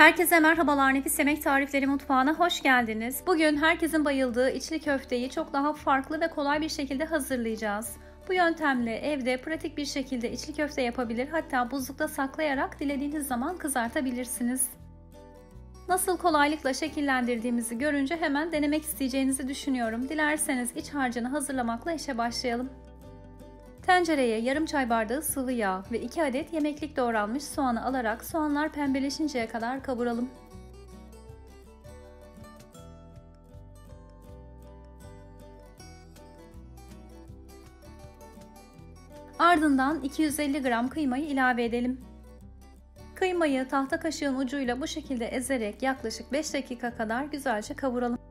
Herkese merhabalar Nefis Yemek Tarifleri Mutfağı'na hoş geldiniz. Bugün herkesin bayıldığı içli köfteyi çok daha farklı ve kolay bir şekilde hazırlayacağız. Bu yöntemle evde pratik bir şekilde içli köfte yapabilir hatta buzlukta saklayarak dilediğiniz zaman kızartabilirsiniz. Nasıl kolaylıkla şekillendirdiğimizi görünce hemen denemek isteyeceğinizi düşünüyorum. Dilerseniz iç harcını hazırlamakla işe başlayalım. Tencereye yarım çay bardağı sıvı yağ ve 2 adet yemeklik doğranmış soğanı alarak soğanlar pembeleşinceye kadar kavuralım. Ardından 250 gram kıymayı ilave edelim. Kıymayı tahta kaşığın ucuyla bu şekilde ezerek yaklaşık 5 dakika kadar güzelce kavuralım.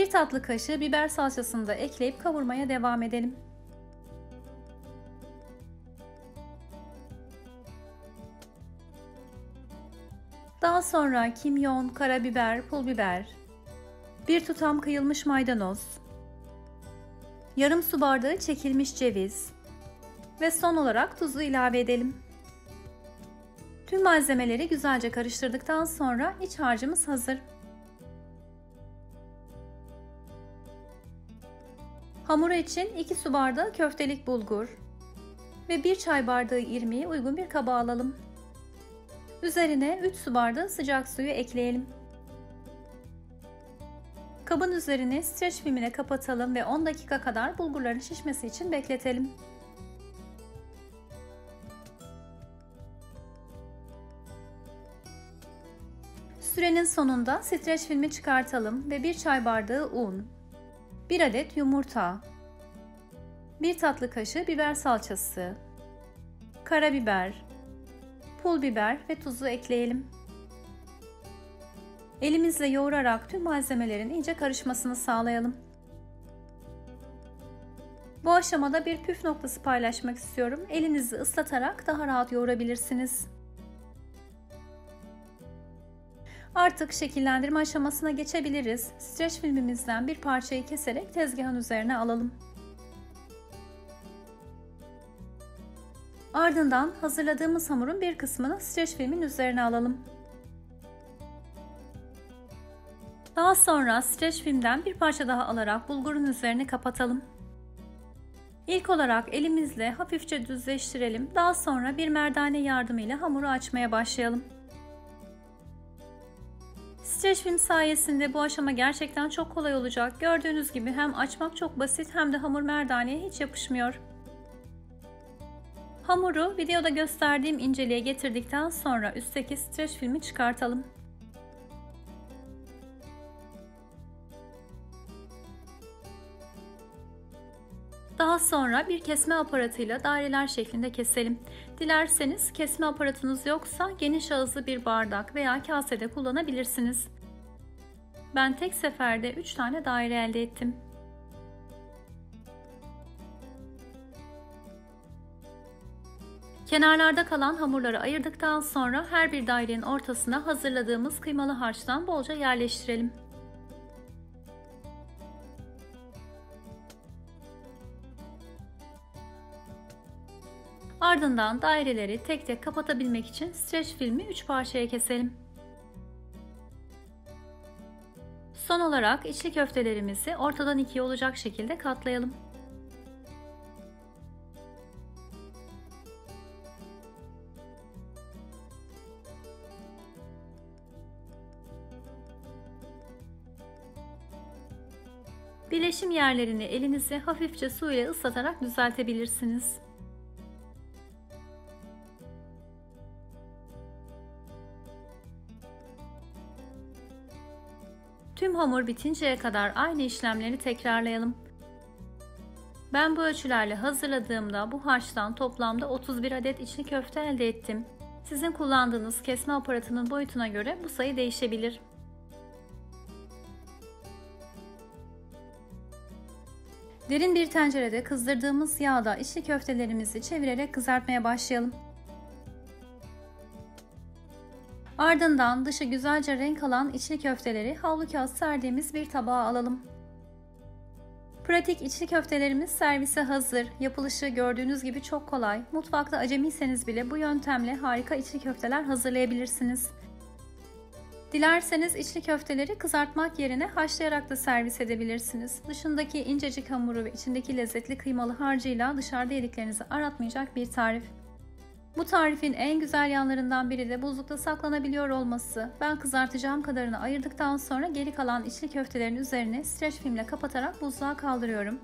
Bir tatlı kaşığı biber salçasını da ekleyip kavurmaya devam edelim. Daha sonra kimyon, karabiber, pul biber, bir tutam kıyılmış maydanoz, yarım su bardağı çekilmiş ceviz ve son olarak tuzu ilave edelim. Tüm malzemeleri güzelce karıştırdıktan sonra iç harcımız hazır. Hamuru için 2 su bardağı köftelik bulgur ve 1 çay bardağı irmiği uygun bir kaba alalım. Üzerine 3 su bardağı sıcak suyu ekleyelim. Kabın üzerini streç filmine kapatalım ve 10 dakika kadar bulgurların şişmesi için bekletelim. Sürenin sonunda streç filmi çıkartalım ve 1 çay bardağı un, 1 adet yumurta, 1 tatlı kaşığı biber salçası, karabiber, pul biber ve tuzu ekleyelim. Elimizle yoğurarak tüm malzemelerin iyice karışmasını sağlayalım. Bu aşamada bir püf noktası paylaşmak istiyorum. Elinizi ıslatarak daha rahat yoğurabilirsiniz. Artık şekillendirme aşamasına geçebiliriz. Streç filmimizden bir parçayı keserek tezgahın üzerine alalım. Ardından hazırladığımız hamurun bir kısmını streç filmin üzerine alalım. Daha sonra streç filmden bir parça daha alarak bulgurun üzerini kapatalım. İlk olarak elimizle hafifçe düzleştirelim. Daha sonra bir merdane yardımıyla hamuru açmaya başlayalım. Streç film sayesinde bu aşama gerçekten çok kolay olacak. Gördüğünüz gibi hem açmak çok basit hem de hamur merdaneye hiç yapışmıyor. Hamuru videoda gösterdiğim inceliğe getirdikten sonra üstteki streç filmi çıkartalım. Daha sonra bir kesme aparatıyla daireler şeklinde keselim. Dilerseniz kesme aparatınız yoksa geniş ağızlı bir bardak veya kasede kullanabilirsiniz. Ben tek seferde 3 tane daire elde ettim. Kenarlarda kalan hamurları ayırdıktan sonra her bir dairenin ortasına hazırladığımız kıymalı harçtan bolca yerleştirelim. Ardından daireleri tek tek kapatabilmek için streç filmi 3 parçaya keselim. Son olarak içli köftelerimizi ortadan ikiye olacak şekilde katlayalım. Birleşim yerlerini elinizi hafifçe su ile ıslatarak düzeltebilirsiniz. Tüm hamur bitinceye kadar aynı işlemleri tekrarlayalım. Ben bu ölçülerle hazırladığımda bu harçtan toplamda 31 adet içli köfte elde ettim. Sizin kullandığınız kesme aparatının boyutuna göre bu sayı değişebilir. Derin bir tencerede kızdırdığımız yağda içli köftelerimizi çevirerek kızartmaya başlayalım. Ardından dışı güzelce renk alan içli köfteleri havlu kağıt serdiğimiz bir tabağa alalım. Pratik içli köftelerimiz servise hazır. Yapılışı gördüğünüz gibi çok kolay. Mutfakta acemiyseniz bile bu yöntemle harika içli köfteler hazırlayabilirsiniz. Dilerseniz içli köfteleri kızartmak yerine haşlayarak da servis edebilirsiniz. Dışındaki incecik hamuru ve içindeki lezzetli kıymalı harcıyla dışarıda yediklerinizi aratmayacak bir tarif. Bu tarifin en güzel yanlarından biri de buzlukta saklanabiliyor olması. Ben kızartacağım kadarını ayırdıktan sonra geri kalan içli köftelerin üzerine streç filmle kapatarak buzluğa kaldırıyorum.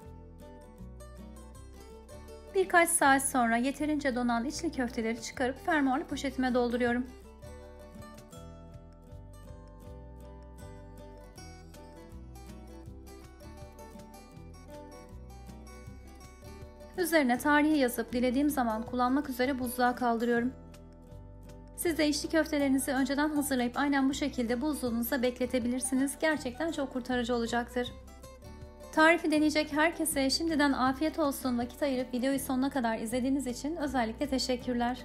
Birkaç saat sonra yeterince donan içli köfteleri çıkarıp fermuarlı poşetime dolduruyorum. Üzerine tarihi yazıp dilediğim zaman kullanmak üzere buzluğa kaldırıyorum. Siz de içli köftelerinizi önceden hazırlayıp aynen bu şekilde buzluğunuzda bekletebilirsiniz. Gerçekten çok kurtarıcı olacaktır. Tarifi deneyecek herkese şimdiden afiyet olsun vakit ayırıp videoyu sonuna kadar izlediğiniz için özellikle teşekkürler.